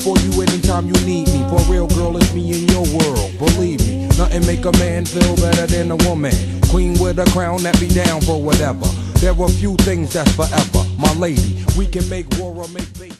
for you anytime you need me. For real, girl, it's me nothing make a man feel better than a woman. Queen with a crown that be down for whatever. There are few things that's forever. My lady, we can make war or make bait.